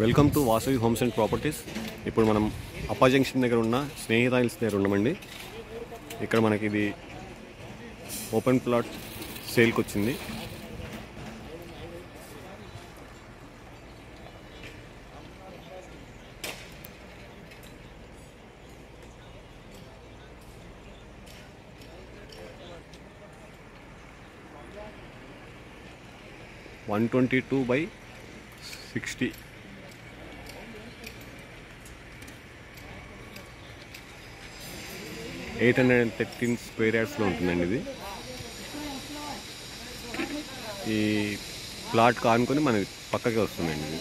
Welcome to Vasavi homes and properties. ఇప్పుడు మనం అప్పా జంక్షన్ దగ్గర ఉన్న స్నేహిత హిల్స్ దగ్గర ఉన్నామండి ఇక్కడ మనకి ఇది ఓపెన్ ప్లాట్ సేల్కి వచ్చింది one twenty two by sixty. Eight hundred and thirteen square యార్డ్స్లో ఉంటుందండి ఇది. ఈ ప్లాట్ కానుకొని మనకి పక్కకే వస్తుందండి ఇది.